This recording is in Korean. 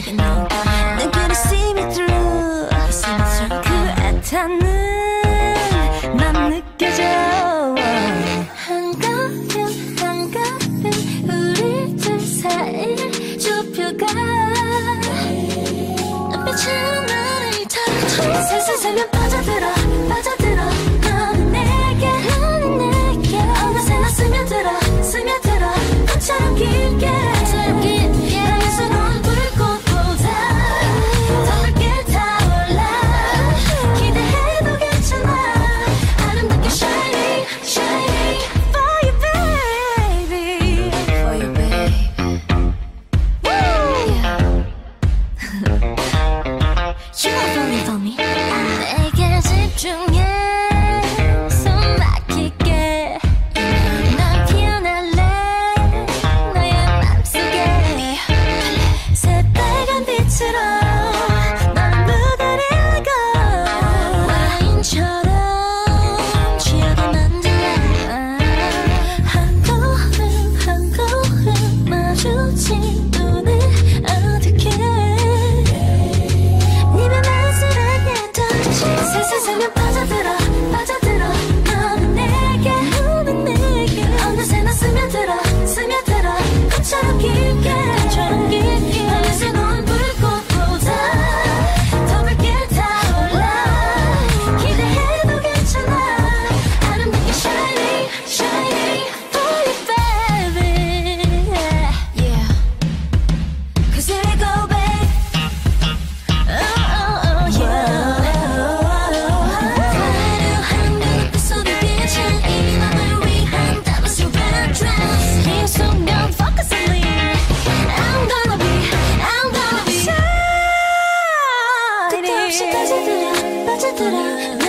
내게 난 내게로 see me 그 애타는 난 느껴져. 한 걸음 한 걸음 우리 둘 사이를 좁혀가. 빛이 나를 다 살살 살면 중요 다시 들어 빠져들어.